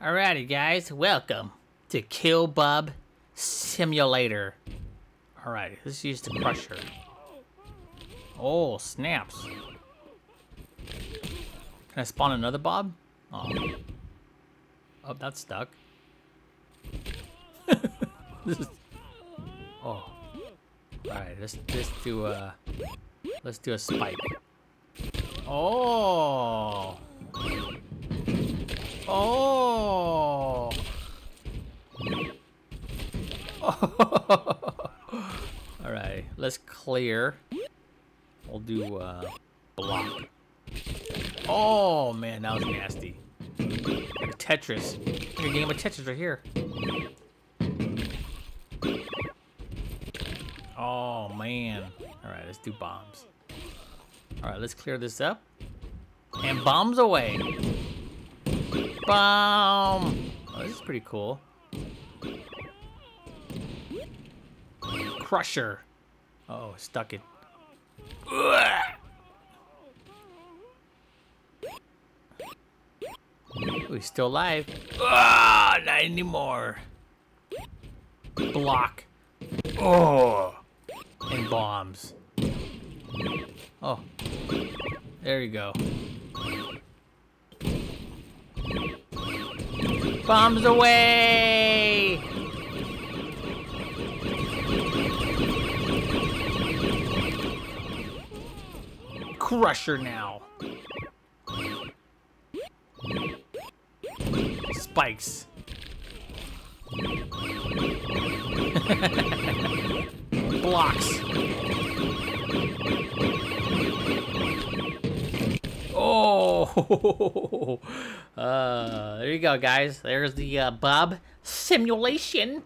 Alrighty, guys, welcome to Kill Bob Simulator. Alright, let's use the crusher. Oh, snaps. Can I spawn another Bob? Oh. Oh, that's stuck. is... Oh. Alright, let's, let's do a... Let's do a spike. Oh! Oh! Alright, let's clear. We'll do uh, block. Oh man, that was nasty. Like Tetris. Like a game of Tetris right here. Oh man. Alright, let's do bombs. Alright, let's clear this up. And bombs away. Bomb! Oh, this is pretty cool. Crusher. Oh, stuck it. Ugh. He's still alive. Ah, not anymore. Block. Oh, and bombs. Oh, there you go. Bombs away! Crusher now. Spikes. Blocks. Oh, uh, there you go, guys. There's the uh, Bob simulation.